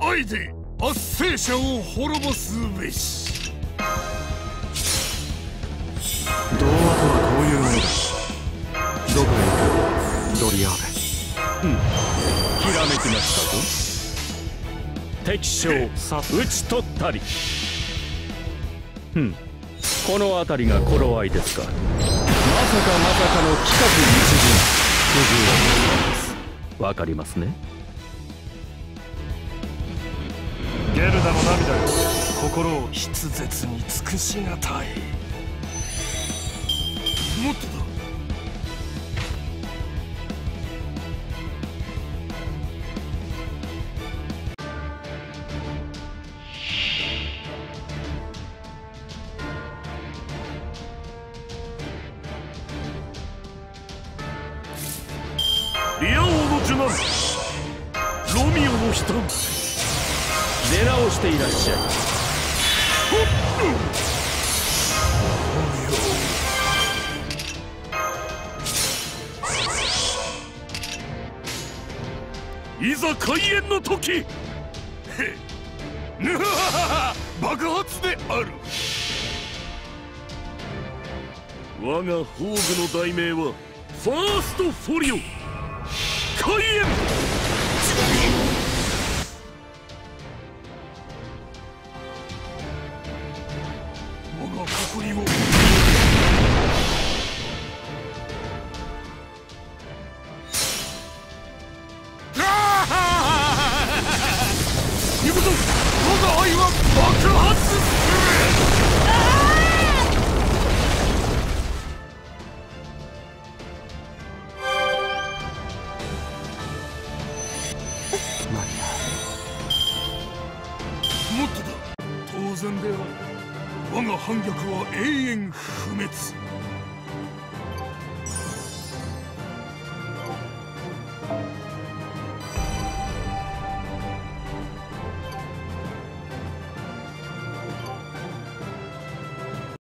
愛で圧政者を滅ぼすべし。童話とはこういうものだどこへ行くドリアーベうん。ひらめきましたぞ。敵将討ち取ったり。ふん。この辺りが頃合いですか。まさかまさかの企画一陣苦渋のです。わかりますね？心を筆舌に尽くしがたい。もっとだ。リア王の受難ロミオの悲嘆出直していらっしゃい。いざ開演の時。ぬははは爆発である。我が宝具の題名はファーストフォリオ。開演。我が隔離を行くぞ我が愛は爆発するマリもっとだ当然である我が反逆は永遠不滅。